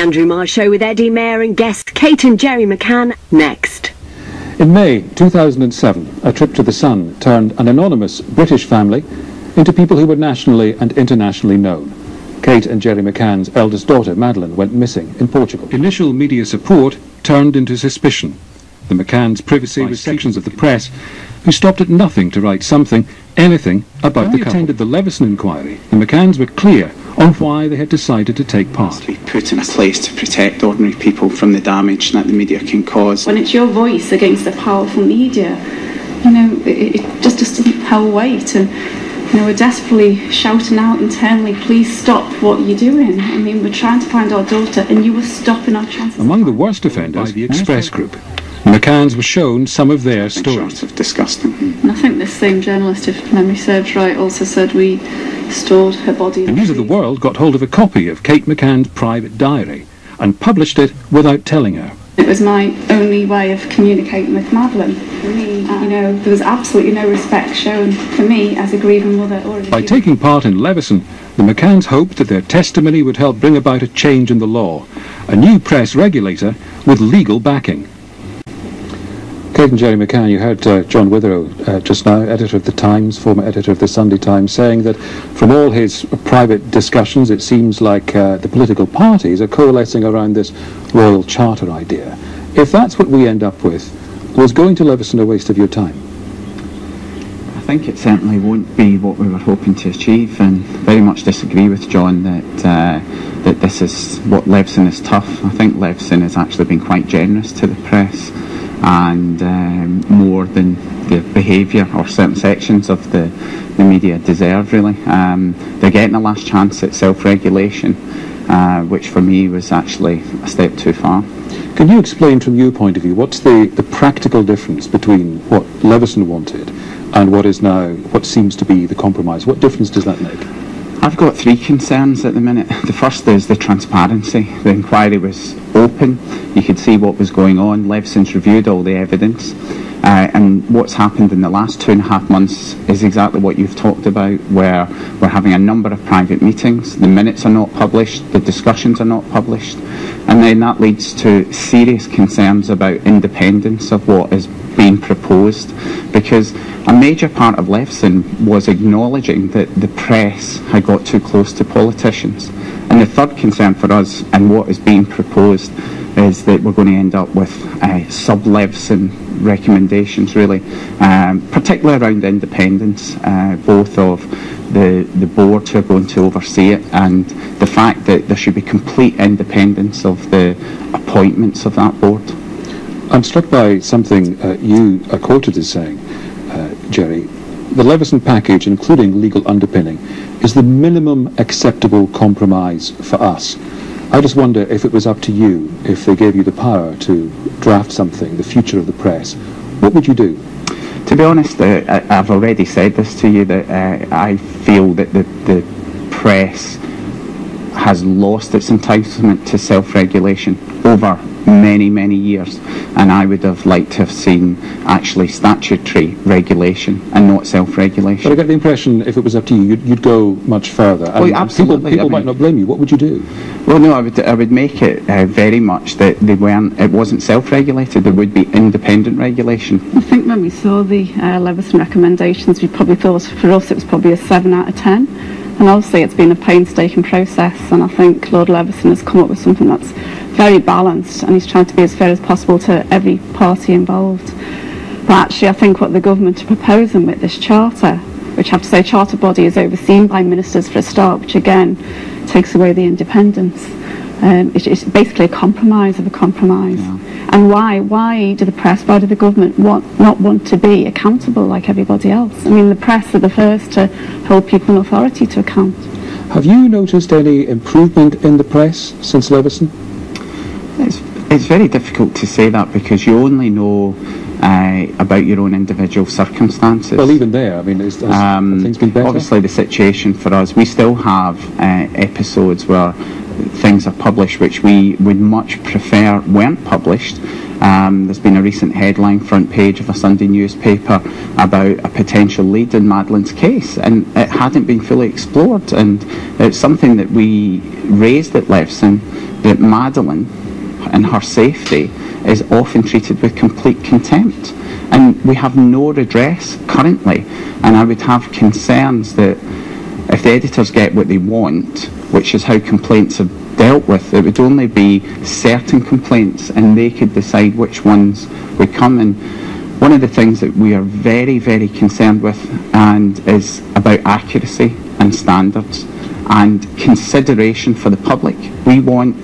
Andrew Marr Show with Eddie Mair and guests Kate and Gerry McCann next. In May 2007, a trip to the sun turned an anonymous British family into people who were nationally and internationally known. Kate and Gerry McCann's eldest daughter, Madeleine, went missing in Portugal. Initial media support turned into suspicion. The McCann's privacy restrictions of the press, who stopped at nothing to write something, anything, about when the couple. attended the Leveson inquiry, the McCanns were clear on why they had decided to take part. Be put in a place to protect ordinary people from the damage that the media can cause. When it's your voice against the powerful media, you know, it, it just doesn't hold weight. And you know, we're desperately shouting out internally, please stop what you're doing. I mean, we're trying to find our daughter, and you were stopping our chances. Among the worst offenders, the Express Group. McCann's were shown some of their stories. Of disgusting. And I think this same journalist, if memory serves right, also said we stored her body. The News of the World got hold of a copy of Kate McCann's private diary and published it without telling her. It was my only way of communicating with Madeleine. For me, you uh, know, there was absolutely no respect shown for me as a grieving mother or By taking part in Leveson, the McCanns hoped that their testimony would help bring about a change in the law, a new press regulator with legal backing. Kate and Gerry McCann, you heard uh, John Witherow uh, just now, editor of The Times, former editor of the Sunday Times, saying that from all his private discussions, it seems like uh, the political parties are coalescing around this royal charter idea. If that's what we end up with, was going to Leveson a waste of your time? I think it certainly won't be what we were hoping to achieve, and very much disagree with John that uh, that this is what Leveson is tough. I think Leveson has actually been quite generous to the press and um, more than the behaviour or certain sections of the, the media deserve really. Um, they're getting a last chance at self-regulation, uh, which for me was actually a step too far. Can you explain from your point of view what's the, the practical difference between what Leveson wanted and what is now what seems to be the compromise? What difference does that make? I've got three concerns at the minute. The first is the transparency. The inquiry was open. You could see what was going on. Leveson's reviewed all the evidence. Uh, and what's happened in the last two and a half months is exactly what you've talked about, where we're having a number of private meetings, the minutes are not published, the discussions are not published, and then that leads to serious concerns about independence of what is being proposed, because a major part of Leveson was acknowledging that the press had got too close to politicians. And the third concern for us and what is being proposed is that we're going to end up with uh, sub-Leveson recommendations really, um, particularly around independence, uh, both of the, the board who are going to oversee it and the fact that there should be complete independence of the appointments of that board. I'm struck by something uh, you are quoted as saying, uh, Gerry. The Leveson package, including legal underpinning, is the minimum acceptable compromise for us. I just wonder if it was up to you, if they gave you the power to draft something, the future of the press, what would you do? To be honest, uh, I, have already said this to you that uh, I feel that the, the press has lost its entitlement to self-regulation over many, many years. And I would have liked to have seen actually statutory regulation and not self-regulation. But I get the impression if it was up to you, you'd, you'd go much further. And, well, absolutely. People, people I mean, might not blame you. What would you do? Well, no, I would, I would make it uh, very much that they weren't, it wasn't self-regulated. There would be independent regulation. I think when we saw the uh, Leveson recommendations, we probably thought for us it was probably a 7 out of 10. And obviously it's been a painstaking process and I think Lord Leveson has come up with something that's very balanced and he's trying to be as fair as possible to every party involved. But actually I think what the government are proposing with this charter, which I have to say charter body is overseen by ministers for a start, which again takes away the independence. Um, it's, it's, basically a compromise of a compromise. Yeah. And why? Why do the press, why do the government want, not want to be accountable like everybody else? I mean, the press are the first to hold people in authority to account. Have you noticed any improvement in the press since Leveson? It's, it's very difficult to say that because you only know uh, about your own individual circumstances. Well, even there, I mean, has, um, things been better? Obviously, the situation for us, we still have uh, episodes where things are published which we would much prefer weren't published Um, there's been a recent headline front page of a Sunday newspaper about a potential lead in Madeleine's case, and it hadn't been fully explored. And it's something that we raised at Leveson that Madeleine and her safety is often treated with complete contempt. And we have no redress currently. And I would have concerns that if the editors get what they want, which is how complaints are dealt with, it would only be certain complaints and they could decide which ones would come. And one of the things that we are very, very concerned with and is about accuracy and standards and consideration for the public. We want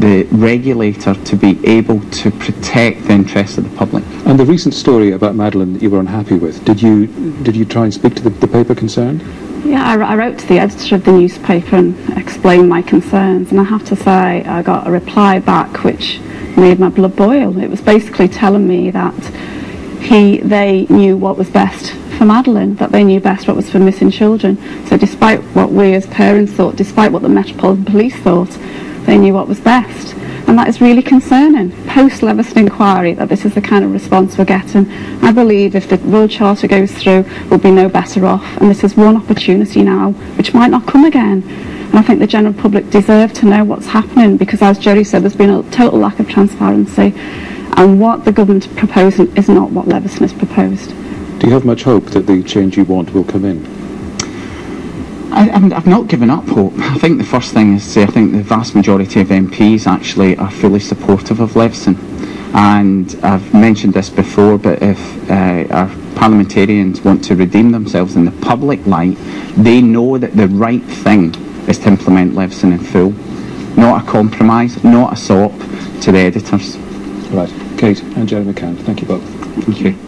the regulator to be able to protect the interests of the public. And the recent story about Madeleine that you were unhappy with, did you did you try and speak to the, the paper concerned? Yeah, I, I, wrote to the editor of the newspaper and explained my concerns, and I have to say I got a reply back which made my blood boil. It was basically telling me that he they knew what was best for Madeleine, that they knew best what was for missing children. So despite what we as parents thought, despite what the Metropolitan Police thought, they knew what was best. And that is really concerning. Post Leveson inquiry, that this is the kind of response we're getting. I believe if the Royal Charter goes through, we'll be no better off. And this is one opportunity now, which might not come again. And I think the general public deserve to know what's happening because, as Jodie said, there's been a total lack of transparency. And what the government is proposing is not what Leveson has proposed. Do you have much hope that the change you want will come in? I, have not given up hope. I think the first thing is to say I think the vast majority of MPs actually are fully supportive of Leveson. And I've mentioned this before, but if uh, our parliamentarians want to redeem themselves in the public light, they know that the right thing is to implement Leveson in full. Not a compromise, not a sop to the editors. Right. Kate and Jeremy McCann, thank you both. Thank you.